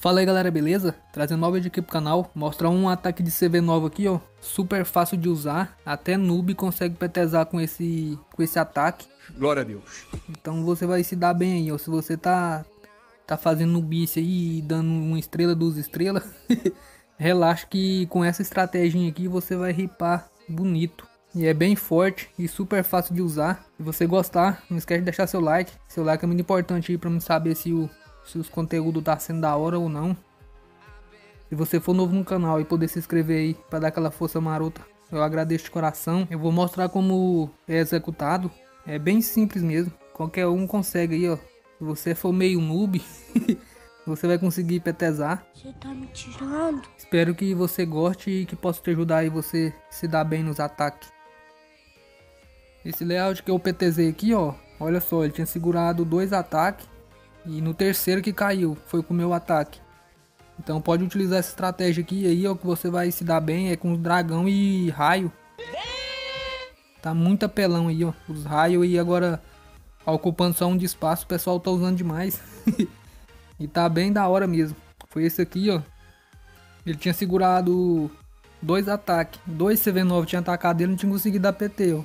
Fala aí galera, beleza? Trazendo novo vídeo aqui pro canal, mostrar um ataque de CV novo aqui ó, super fácil de usar, até noob consegue petezar com esse, com esse ataque. Glória a Deus. Então você vai se dar bem aí ó, se você tá, tá fazendo noobice aí e dando uma estrela, duas estrelas, relaxa que com essa estratégia aqui você vai ripar bonito. E é bem forte e super fácil de usar. Se você gostar, não esquece de deixar seu like. Seu like é muito importante aí pra mim saber se o se os conteúdos tá sendo da hora ou não. Se você for novo no canal e poder se inscrever aí para dar aquela força marota, eu agradeço de coração. Eu vou mostrar como é executado. É bem simples mesmo. Qualquer um consegue aí, ó. Se você for meio noob, você vai conseguir petezar. Você tá me tirando? Espero que você goste e que possa te ajudar aí você se dar bem nos ataques. Esse layout que eu petezei aqui, ó. Olha só, ele tinha segurado dois ataques e no terceiro que caiu, foi com o meu ataque. Então pode utilizar essa estratégia aqui aí, ó, que você vai se dar bem, é com dragão e raio. Tá muito apelão aí, ó, os raios e agora ocupando só um de espaço, o pessoal tá usando demais. e tá bem da hora mesmo. Foi esse aqui, ó. Ele tinha segurado dois ataques, dois CV9 tinha atacado ele, não tinha conseguido dar PT, ó.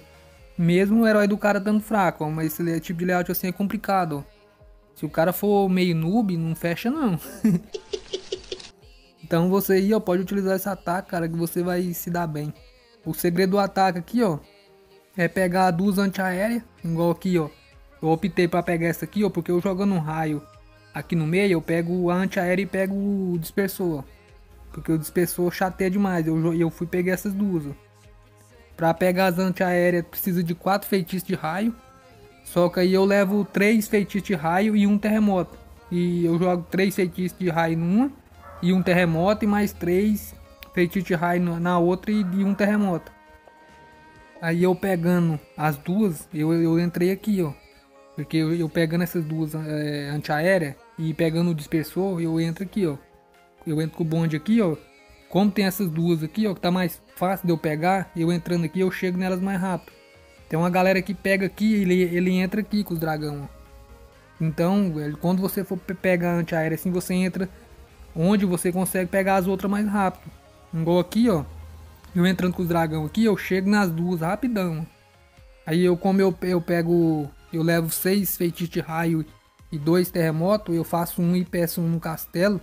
Mesmo o herói do cara dando fraco, ó, mas esse tipo de layout assim é complicado, ó. Se o cara for meio noob, não fecha não. então você aí, ó, pode utilizar esse ataque, cara, que você vai se dar bem. O segredo do ataque aqui, ó, é pegar duas antiaéreas, igual aqui, ó. Eu optei para pegar essa aqui, ó, porque eu jogando um raio aqui no meio, eu pego a antiaérea e pego o dispersor, ó. Porque o dispersor chateia demais, eu, eu fui pegar essas duas, ó. Pra pegar as antiaéreas precisa de quatro feitiços de raio só que aí eu levo três feitiços de raio e um terremoto. E eu jogo três feitiços de raio numa e um terremoto e mais três feitiços de raio na outra e, um terremoto. Aí eu pegando as duas, eu, eu entrei aqui, ó. Porque eu, eu pegando essas duas é, antiaéreas e pegando o dispersor, eu entro aqui, ó. Eu entro com o bonde aqui, ó. Como tem essas duas aqui, ó, que tá mais fácil de eu pegar, eu entrando aqui, eu chego nelas mais rápido. Tem uma galera que pega aqui e ele, ele entra aqui com os dragão. Então, quando você for pegar antiaérea assim, você entra onde você consegue pegar as outras mais rápido. Igual aqui, ó. Eu entrando com os dragão aqui, eu chego nas duas rapidão. Aí eu, como eu, eu pego, eu levo seis feitiços de raio e dois terremotos, eu faço um e peço um no castelo.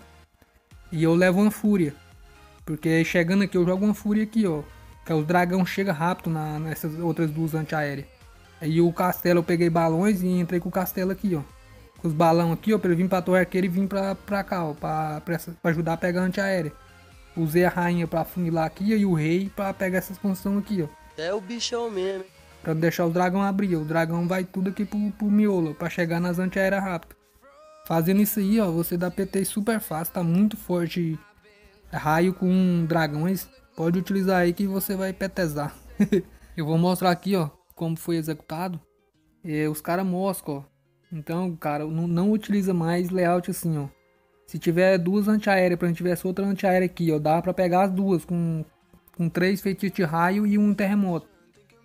E eu levo uma fúria. Porque chegando aqui, eu jogo uma fúria aqui, ó. Que é o dragão chega rápido na, nessas outras duas antiaéreas. Aí o castelo eu peguei balões e entrei com o castelo aqui, ó. Com os balão aqui, ó, pra ele vir pra torre arqueira e vir pra, pra cá, ó. Pra, pra, pra ajudar a pegar a antiaérea. Usei a rainha pra funilar aqui ó, e o rei pra pegar essas construções aqui, ó. É o bichão mesmo. Pra deixar o dragão abrir, ó. O dragão vai tudo aqui pro, pro miolo, pra chegar nas antiaéreas rápido. Fazendo isso aí, ó, você dá PT super fácil, tá muito forte. Raio com dragões. Pode utilizar aí que você vai petezar. eu vou mostrar aqui, ó, como foi executado. É, os caras moscam, ó. Então, cara, não, não utiliza mais layout assim, ó. Se tiver duas antiaéreas, pra gente tivesse outra antiaérea aqui, ó, dá pra pegar as duas com, com três feitiços de raio e um terremoto.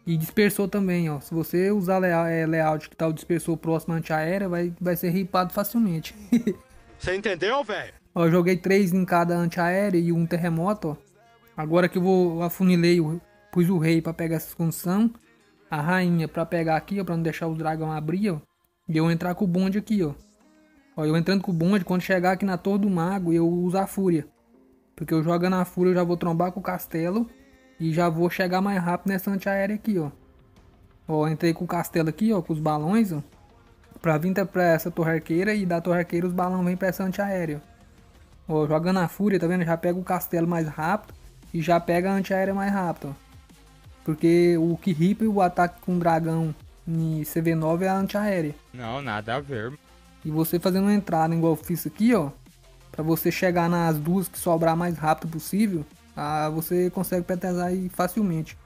E dispersou também, ó. Se você usar layout, é, layout que tá o dispersor próximo à antiaérea, vai, vai ser ripado facilmente. Você entendeu, velho? Ó, joguei três em cada antiaérea e um terremoto, ó. Agora que eu vou afunilei, pus o rei para pegar essa função, a rainha para pegar aqui, ó, para não deixar o dragão abrir, ó. E eu entrar com o bonde aqui, ó. Ó, eu entrando com o bonde, quando chegar aqui na torre do mago, eu uso a fúria. Porque eu jogando a fúria, eu já vou trombar com o castelo e já vou chegar mais rápido nessa antiaérea aqui, ó. Ó, entrei com o castelo aqui, ó, com os balões, ó. Pra vir pra essa torre arqueira e da torre arqueira os balões vêm pra essa antiaérea, ó. Ó, jogando a fúria, tá vendo? Já pega o castelo mais rápido e já pega a antiaérea mais rápido. Porque o que ripa o ataque com dragão em CV9 é a antiaérea. Não, nada a ver. E você fazendo uma entrada igual eu fiz aqui, ó. Pra você chegar nas duas que sobrar mais rápido possível, ah, você consegue petezar aí facilmente.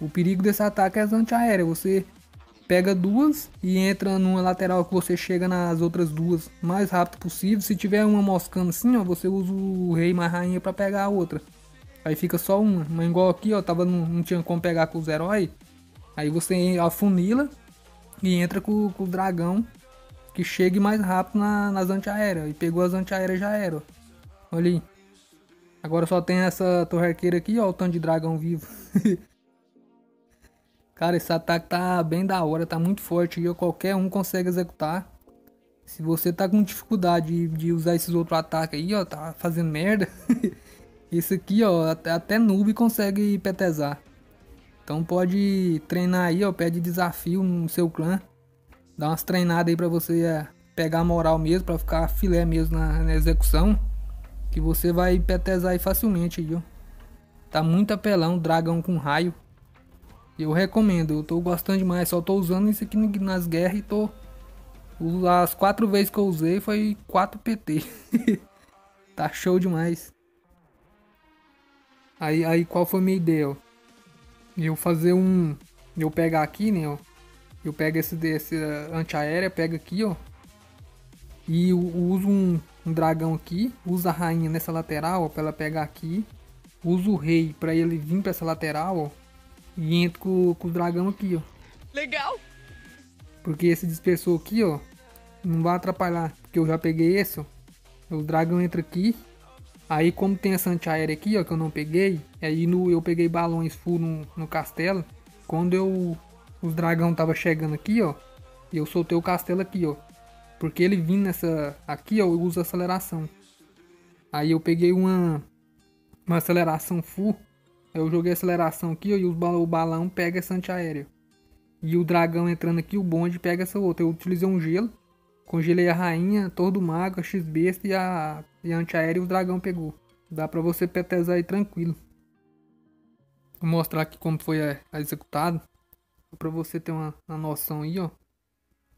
O perigo desse ataque é as antiaéreas. Você pega duas e entra numa lateral que você chega nas outras duas mais rápido possível. Se tiver uma moscando assim, ó, você usa o rei mais rainha para pegar a outra. Aí fica só uma. Mas igual aqui, ó, tava, não, não tinha como pegar com os heróis. Aí você afunila e entra com, com o dragão. que chegue mais rápido na, nas antiaéreas. E pegou as antiaéreas já era. Ó. Olha aí. Agora só tem essa torre arqueira aqui, ó, o tanto de dragão vivo. Cara, esse ataque tá bem da hora, tá muito forte e qualquer um consegue executar. Se você tá com dificuldade de, de usar esses outros ataques aí, ó, tá fazendo merda. esse aqui, ó, até, até noob consegue petezar. Então pode treinar aí, ó, pede desafio no seu clã. Dá umas treinadas aí pra você é, pegar moral mesmo, pra ficar filé mesmo na, na execução. Que você vai petezar aí facilmente, viu? Tá muito apelão, dragão com raio. Eu recomendo, eu tô gostando demais, só tô usando isso aqui nas guerras e tô... As quatro vezes que eu usei foi 4 PT. tá show demais. Aí, aí qual foi a minha ideia, ó? Eu fazer um... Eu pegar aqui, né, ó. Eu pego esse, desse uh, antiaérea, pego aqui, ó. E uso um, um, dragão aqui. Uso a rainha nessa lateral, ó, pra ela pegar aqui. Uso o rei pra ele vir pra essa lateral, ó. E entro com, com o dragão aqui, ó. Legal! Porque esse dispersor aqui, ó. Não vai atrapalhar. Porque eu já peguei esse, ó. O dragão entra aqui. Aí como tem essa antiaérea aqui, ó, que eu não peguei, aí no, eu peguei balões full no, no castelo. Quando eu os dragão tava chegando aqui, ó, eu soltei o castelo aqui, ó. Porque ele vindo nessa aqui, ó, eu uso aceleração. Aí eu peguei uma uma aceleração full. Eu joguei aceleração aqui, ó, e os, o balão pega essa antiaérea. E o dragão entrando aqui, o bonde pega essa outra. Eu utilizei um gelo. Congelei a rainha, todo mago, a X-Besta e a, e a antiaérea e o dragão pegou. Dá pra você petezar aí tranquilo. Vou mostrar aqui como foi a, a executado. Pra você ter uma, uma noção aí, ó.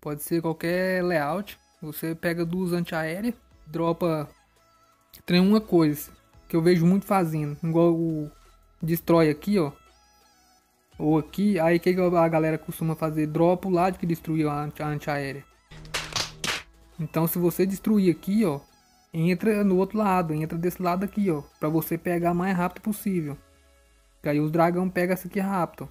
Pode ser qualquer layout. Você pega duas antiaéreas, dropa... Tem uma coisa que eu vejo muito fazendo. Igual o destrói aqui, ó. Ou aqui. Aí que a galera costuma fazer? Dropa o lado que destruiu a antiaérea. Então se você destruir aqui, ó, entra no outro lado, entra desse lado aqui, ó, para você pegar mais rápido possível. Que aí os dragão pega essa aqui rápido.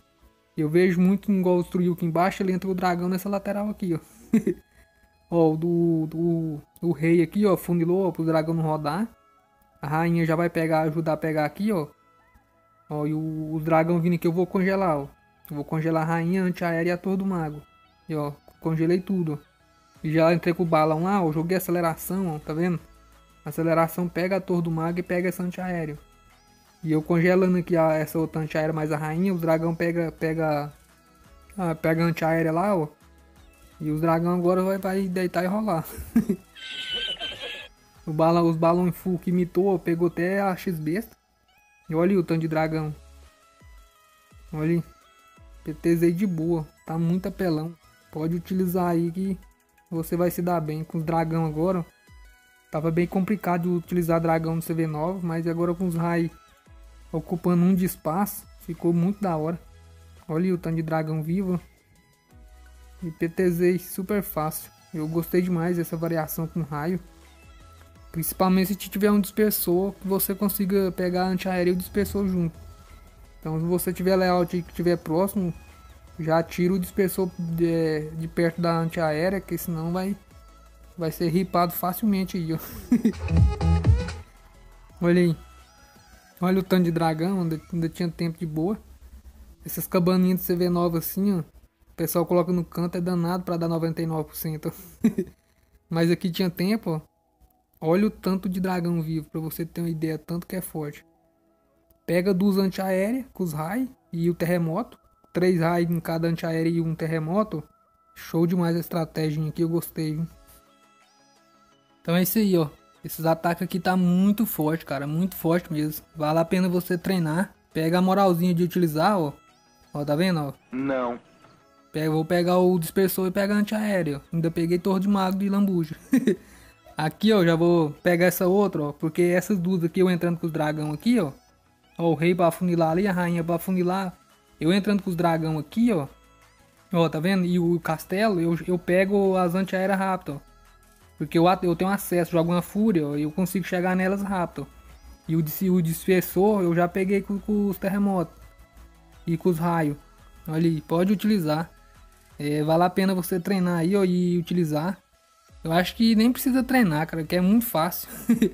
Eu vejo muito igual destruiu aqui embaixo, ele entra o dragão nessa lateral aqui, ó. ó, o do, do o rei aqui, ó, funilou, ó, pro dragão não rodar. A rainha já vai pegar, ajudar a pegar aqui, ó. Ó, e o, o dragão vindo aqui eu vou congelar, ó. Eu vou congelar a rainha, antiaérea e a torre do mago. E ó, congelei tudo. E já entrei com o balão lá, ó, joguei aceleração, ó, tá vendo? Aceleração pega a torre do mago e pega esse antiaéreo. E eu congelando aqui a, essa outra antiaérea mais a rainha, os dragão pega pega ah, pega a antiaérea lá, ó. E os dragão agora vai, vai deitar e rolar. o balão, os balões full que imitou, pegou até a X-Besta. E olha aí o tanto de dragão. Olha aí. PTZ de boa. Tá muito apelão. Pode utilizar aí que você vai se dar bem com os dragão agora. Tava bem complicado de utilizar dragão no CV9, mas agora com os raios ocupando um de espaço, ficou muito da hora. Olha o tanto de dragão vivo. E PTZ super fácil. Eu gostei demais dessa variação com raio. Principalmente se tiver um dispersor que você consiga pegar antiaéreo e o dispersor junto. Então se você tiver layout que estiver próximo, já tira o dispersor de, de perto da antiaérea, que senão vai, vai ser ripado facilmente aí, ó. Olha aí. Olha o tanto de dragão, ainda, ainda tinha tempo de boa. Essas cabaninhas de CV nova assim, ó. O pessoal coloca no canto, é danado pra dar 99%. Mas aqui tinha tempo, ó. Olha o tanto de dragão vivo, pra você ter uma ideia, tanto que é forte. Pega duas antiaéreas com os raios e o terremoto três raios em cada antiaéreo e um terremoto. Show demais a estratégia aqui, eu gostei. Viu? Então é isso aí, ó. Esses ataques aqui tá muito forte, cara. Muito forte mesmo. Vale a pena você treinar. Pega a moralzinha de utilizar, ó. Ó, tá vendo, ó? Não. Pega, vou pegar o dispersor e pegar antiaéreo. Ainda peguei torre de mago de lambuja. aqui, ó, já vou pegar essa outra, ó. Porque essas duas aqui, eu entrando com os dragão aqui, ó. Ó, o rei pra afunilar ali, a rainha pra afunilar. Eu entrando com os dragão aqui, ó. Ó, tá vendo? E o castelo, eu, eu pego as antiaéreas rápido, ó. Porque eu, eu tenho acesso, jogo uma fúria, ó, e eu consigo chegar nelas rápido. E o, o dispersor eu já peguei com, com os terremotos. E com os raios. Olha aí, pode utilizar. É, vale a pena você treinar aí, ó, e utilizar. Eu acho que nem precisa treinar, cara, que é muito fácil.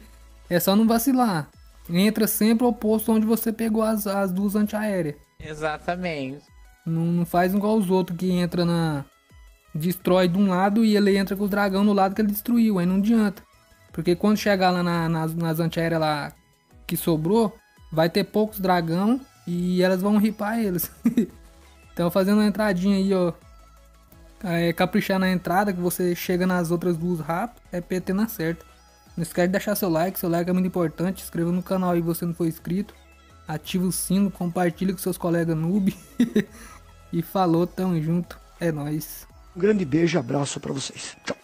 é só não vacilar. Entra sempre ao posto onde você pegou as, as duas antiaéreas. Exatamente. Não, não faz igual os outros que entra na. Destrói de um lado e ele entra com os dragão no lado que ele destruiu. Aí não adianta. Porque quando chegar lá na, nas, nas antiaéreas lá que sobrou, vai ter poucos dragão e elas vão ripar eles. então fazendo uma entradinha aí, ó. É, caprichar na entrada, que você chega nas outras duas rápido, é PT na certa. Não esquece de deixar seu like, seu like é muito importante. Inscreva no canal aí se você não for inscrito. Ativa o sino, compartilha com seus colegas noob. e falou, tamo junto. É nóis. Um grande beijo e abraço para vocês. Tchau.